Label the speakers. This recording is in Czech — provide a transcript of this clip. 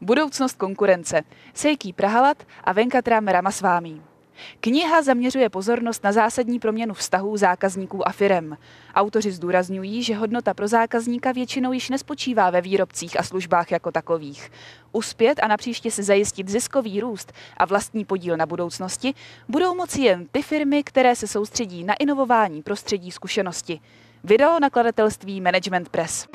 Speaker 1: Budoucnost konkurence. Sejký Prahalat a Venkatram Ramasvámí. Kniha zaměřuje pozornost na zásadní proměnu vztahů zákazníků a firem. Autoři zdůrazňují, že hodnota pro zákazníka většinou již nespočívá ve výrobcích a službách jako takových. Uspět a napříště si zajistit ziskový růst a vlastní podíl na budoucnosti budou moci jen ty firmy, které se soustředí na inovování prostředí zkušenosti. Vydalo nakladatelství Management Press.